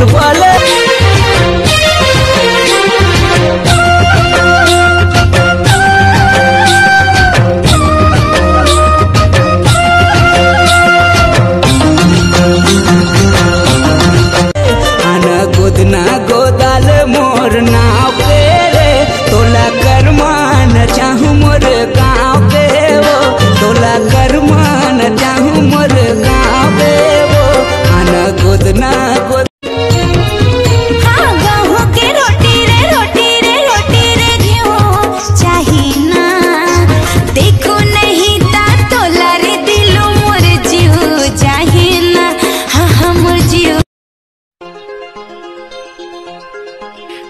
दुर्बल आना गोदना गोदाल, मोर नाव के रे मोर गाँव तोला करमान चाहू मोर गाँव के वो। आना गोदना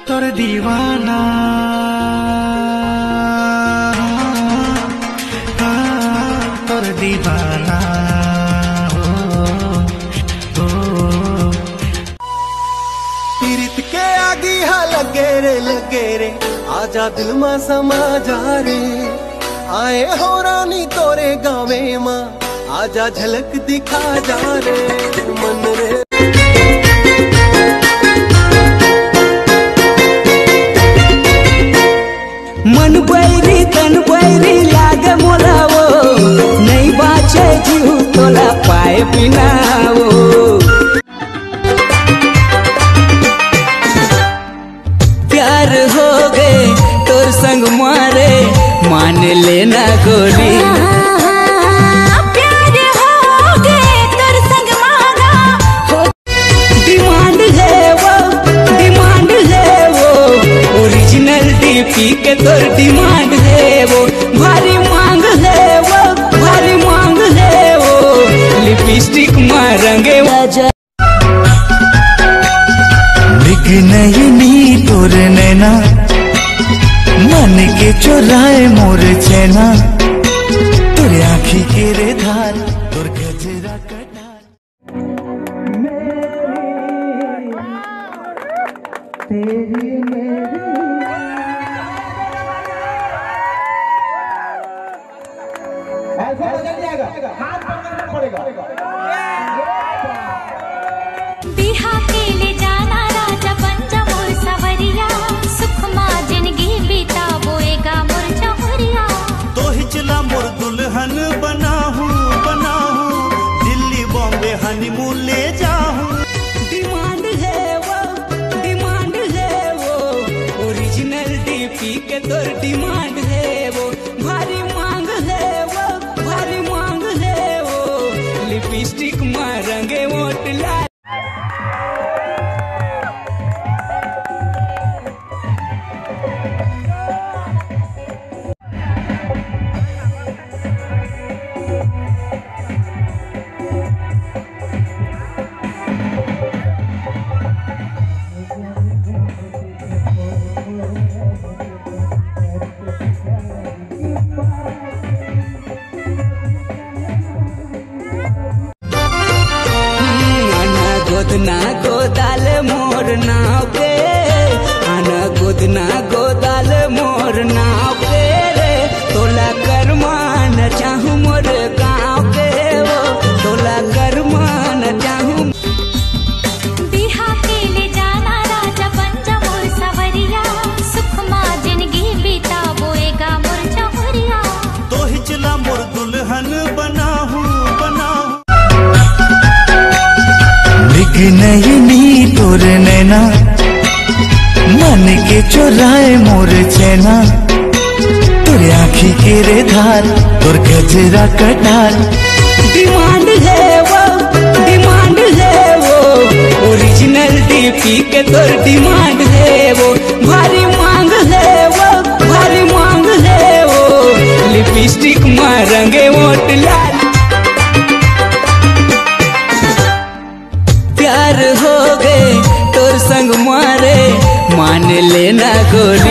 তোর দিওয়ানা তোর দিওয়ানা पीरित के आगी हा लगे रे लगे रे आजा दिल मा समा जा रे आए हो रानी तोरे गावे माँ आजा झलक दिखा जा रे मन रे प्यार हो गए तोर संग मारे मान लेना गोरी प्यार गए तोर संग मांगा डिमांड डिमांड वो ओरिजिनल डीपी के तोर डिमांड है वो। वजह नहीं तोर नैना मन के चोराए मोर चैना। तोर आँखी के रे धार तोर गजरा कटार। पंजा मोर। सवरिया सुखमा ज़िंदगी बीता बोएगा मोर हनीमून ले जाहू। डिमांड है वो डिमांड है वो। ओरिजिनल डीपी के तोर डिमांड गोदना गोदाल मोर नाव के आना गोदना गोदाल मोर नाव के मन के चोराए मोर चैना। तोर आखी के रे धार तोर गजरा कटार डिमांड है वो, डिमांड है वो ओरिजिनल डीपी के तोर डिमांड लेना गोली